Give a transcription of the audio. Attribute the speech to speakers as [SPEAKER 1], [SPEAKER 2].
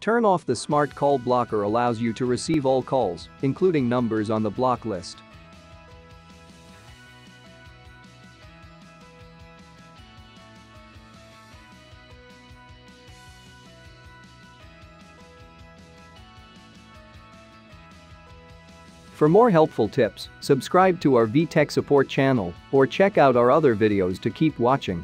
[SPEAKER 1] Turn off the smart call blocker allows you to receive all calls, including numbers on the block list. For more helpful tips, subscribe to our VTech support channel or check out our other videos to keep watching.